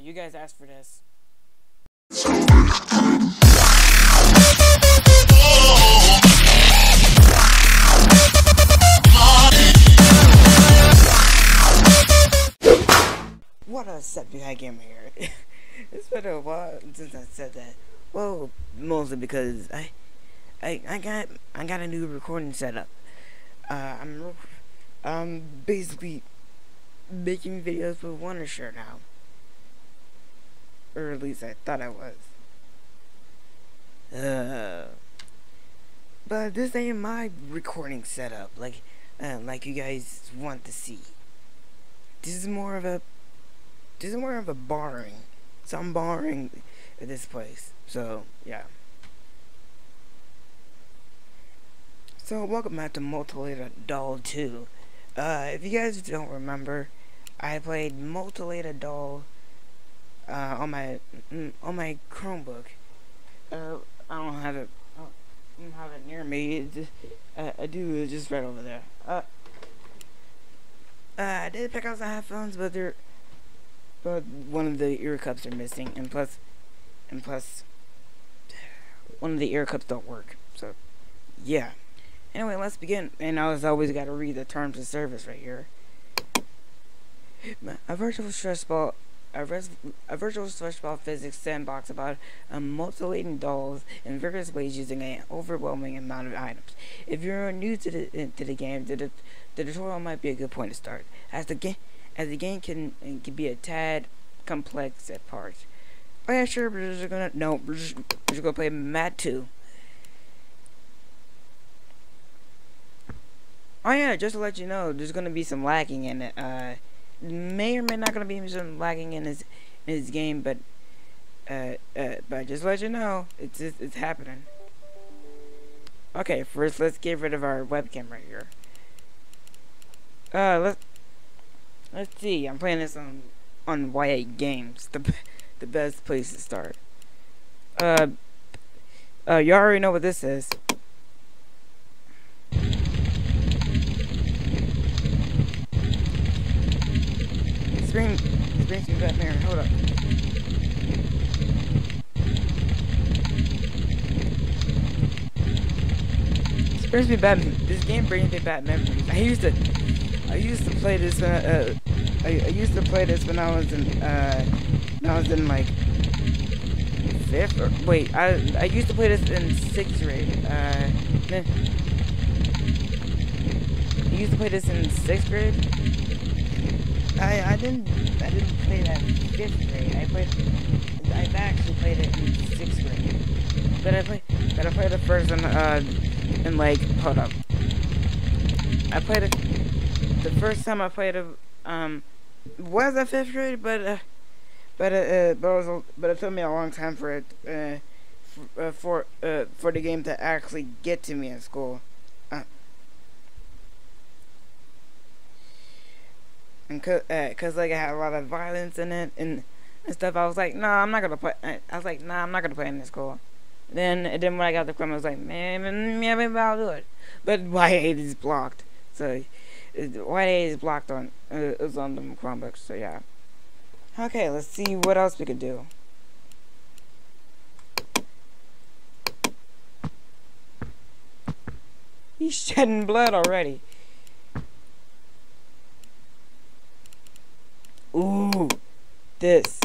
you guys asked for this. What a Septiceyegamer here. it's been a while since I said that. Well, mostly because I, I, I got, I got a new recording setup. Uh, I'm, I'm basically making videos with Wondershare now. Or at least I thought I was. Uh, but this ain't my recording setup, like, uh, like you guys want to see. This is more of a this is more of a barring. So I'm barring at this place. So yeah. So welcome back to Mutilate a Doll 2. Uh, if you guys don't remember, I played Mutilate a Doll uh, on my mm, on my Chromebook. Uh, I don't have it. I don't have it near me. It just, uh, I do. It's just right over there. Uh, uh, I did pick up some headphones, but they're but one of the ear cups are missing, and plus, and plus, one of the ear cups don't work. So, yeah. Anyway, let's begin. And I always got to read the terms of service right here. A virtual stress ball, a, res, a virtual ball physics sandbox about um, multilating dolls in various ways using an overwhelming amount of items. If you're new to the to the game, the, the tutorial might be a good point to start. As the game as the game can can be a tad complex at parts. Oh yeah, sure, we're just gonna no, we're just, we're just gonna play Mat 2. Oh yeah, just to let you know, there's gonna be some lagging in it. Uh, may or may not gonna be some lagging in his in his game, but uh, uh, but just let you know, it's it's, it's happening. Okay, first let's get rid of our webcam right here. Uh, let's Let's see. I'm playing this on on Y8 Games, the the best place to start. Uh, uh, you already know what this is. Spring, spring to Batman. Hold up. This brings me back. This game brings me back memories. I used to I used to play this. Uh, uh, I, I, used to play this when I was in. Uh, when I was in like fifth or wait. I I used to play this in sixth grade. Uh, I used to play this in sixth grade. I I didn't I didn't play that fifth grade. I played. I've actually played it in sixth grade. But I played. But I played the first one. Uh, in like hold up. I played it the first time I played it, um, was a fifth grade, but uh, but uh, uh, but it was but it took me a long time for it uh, for uh, for, uh, for the game to actually get to me in school. Uh, and cause, uh, cause like I had a lot of violence in it and, and stuff. I was like, no, nah, I'm not gonna play. I was like, nah, I'm not gonna play in this school. Then and then when I got the club, I was like, man, maybe I'll do it. But Y8 is blocked, so Y8 is blocked on uh, is on the Chromebooks, so yeah. Okay, let's see what else we could do. He's shedding blood already. Ooh, this,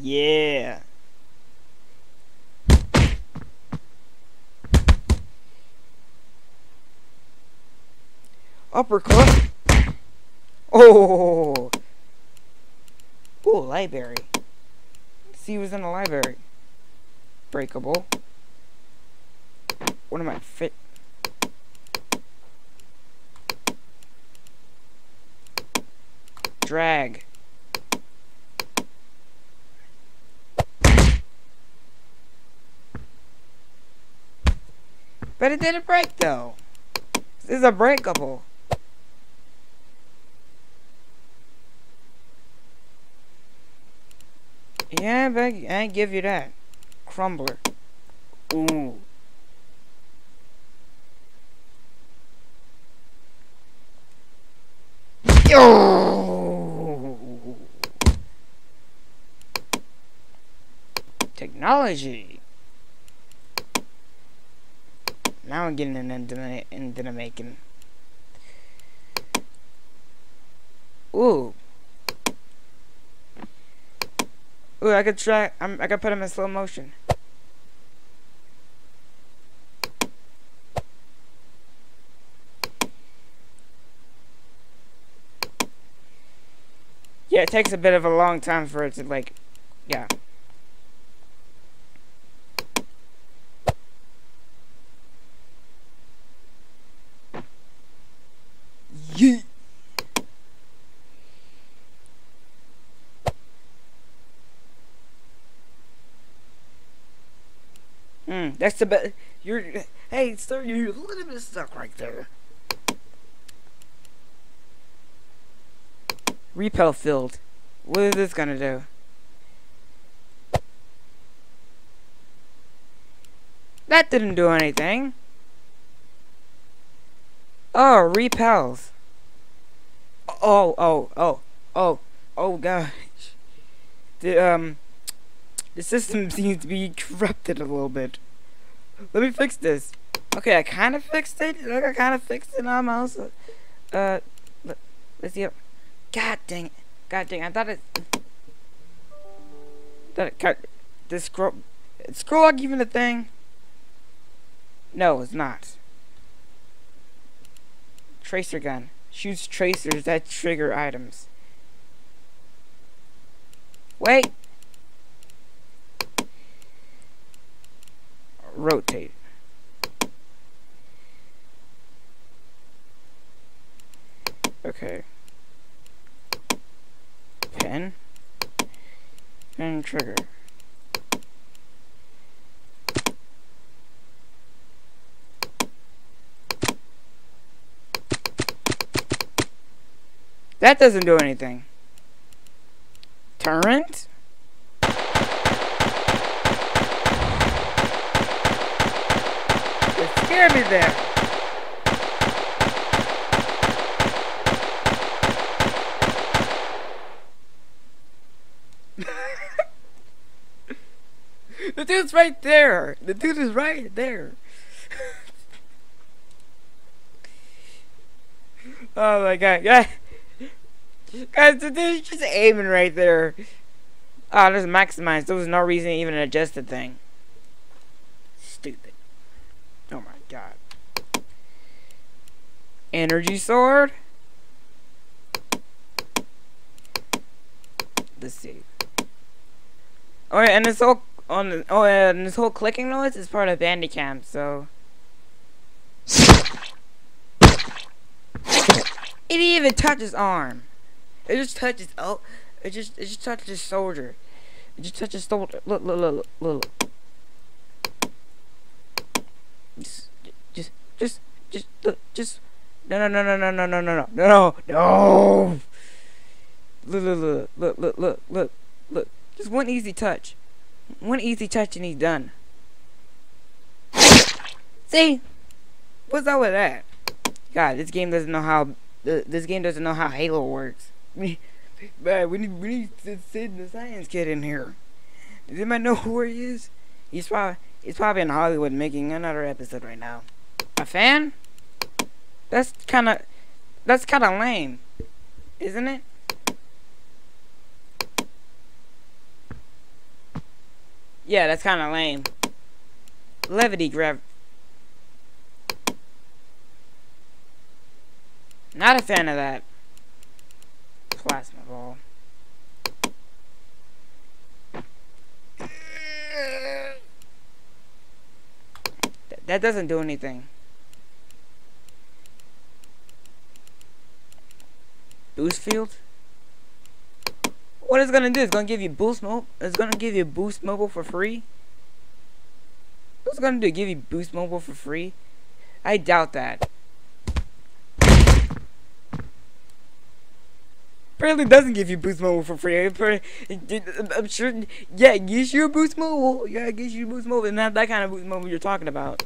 yeah. Uppercut. Oh. Oh, library. See who's in the library. Breakable. What am I fit? Drag. But it didn't break though. This is a breakable. Yeah, but I give you that. Crumbler. Ooh. Yo! technology. Now I'm getting into the, into the making. Ooh. Ooh, I could try. I'm, I could put him in slow motion. Yeah, it takes a bit of a long time for it to, like, yeah. Hmm, that's the best. You're, hey, sir, you're a little bit stuck right there. Repel field. What is this gonna do? That didn't do anything. Oh, repels. Oh, oh, oh, oh, oh gosh. The, um, the system seems to be corrupted a little bit. Let me fix this. Okay, I kind of fixed it. Look, I kind of fixed it almost. Uh, let's see. God dang it. God dang, I thought it... That it cut... This scroll... Is scroll lock even a thing? No, it's not. Tracer gun. Shoots tracers that trigger items. Wait! Rotate. Okay pen and trigger. That doesn't do anything. Turret? It scared me there. the dude's right there. The dude is right there. oh my god. Guys, guys the dude's just aiming right there. Oh, ah, just maximized. There was no reason to even adjust the thing. Stupid. God. Energy sword? Let's see. Oh yeah, and this whole on the, oh yeah, and this whole clicking noise is part of Bandicam, so it even touches arm. It just touches oh, it just it just touches shoulder. It just touches shoulder. Look look look look. look. Just just just just no no no no no no no no no no no. Look look look look look look look. Just one easy touch. One easy touch and he's done. See? What's up with that? God, this game doesn't know how... Uh, this game doesn't know how Halo works. Man, we need, we need send the science kid in here. Does anybody know where he is? He's probably, he's probably in Hollywood making another episode right now. A fan? That's kind of... That's kind of lame. Isn't it? Yeah, that's kind of lame. Levity grab. Not a fan of that. Plasma ball. that doesn't do anything. Boost field? What it's gonna do? It's gonna give you boost mobile. It's gonna give you boost mobile for free. What's it gonna do? Give you boost mobile for free? I doubt that. Apparently doesn't give you boost mobile for free. I'm sure. Yeah, gives you boost mobile. Yeah, gives you boost mobile, and not that kind of boost mobile you're talking about.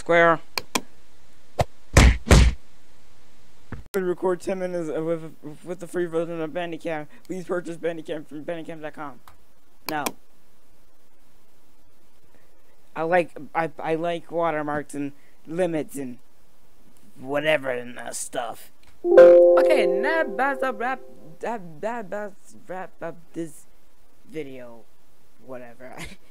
Square. record 10 minutes with with the free version of Bandicam. Please purchase Bandicam from Bandicam.com. No. I like I I like watermarks and limits and whatever and that stuff. Okay, now that's a wrap. That that that's wrap up this video. Whatever.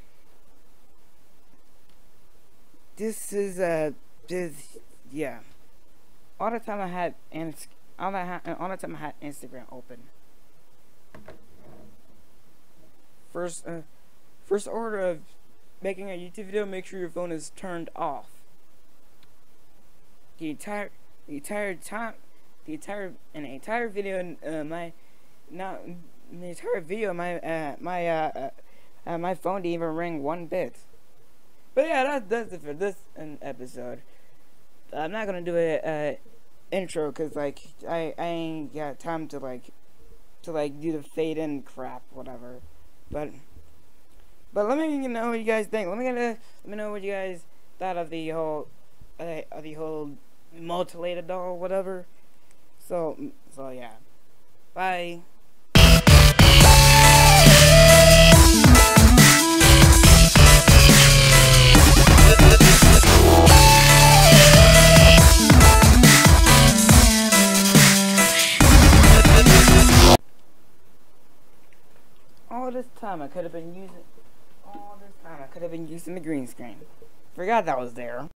this is a this yeah. All the time I had and all the all the time I had Instagram open. First uh, first order of making a YouTube video, make sure your phone is turned off. The entire the entire time the entire an entire video uh, my not the entire video my uh, my uh, uh, uh, my phone didn't even ring one bit. But yeah, that's that's it for this episode. I'm not gonna do a, a intro because like I I ain't got time to like to like do the fade in crap whatever. But but let me know what you guys think. Let me get let me know what you guys thought of the whole uh, of the whole mutilated doll whatever. So so yeah. Bye. Time I could have been using all this time I could have been using the green screen. Forgot that was there.